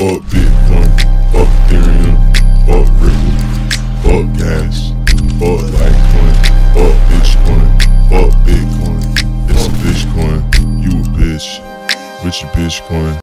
fuck Bitcoin, fuck Ethereum, fuck Ripple, fuck gas, fuck Litecoin, fuck Bitcoin, fuck Bitcoin. It's a Bitcoin, you a bitch, with your Bitcoin.